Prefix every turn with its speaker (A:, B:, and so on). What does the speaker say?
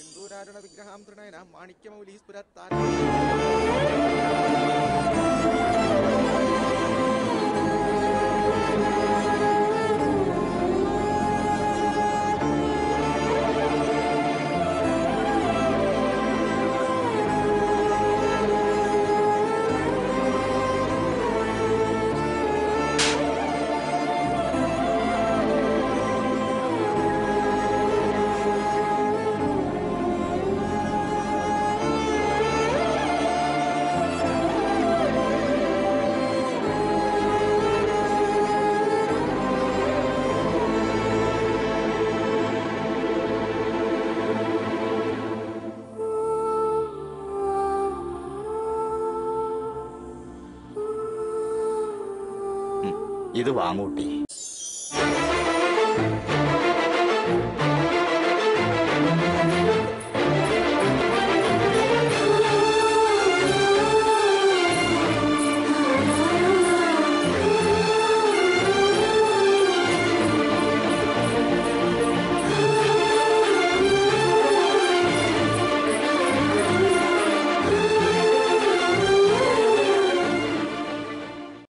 A: సింధూరారుణ విగ్రహాం తృణయన మాణిక్యమౌళీ స్ఫురత్తాన్ ഇത് വാങ്ങൂട്ടി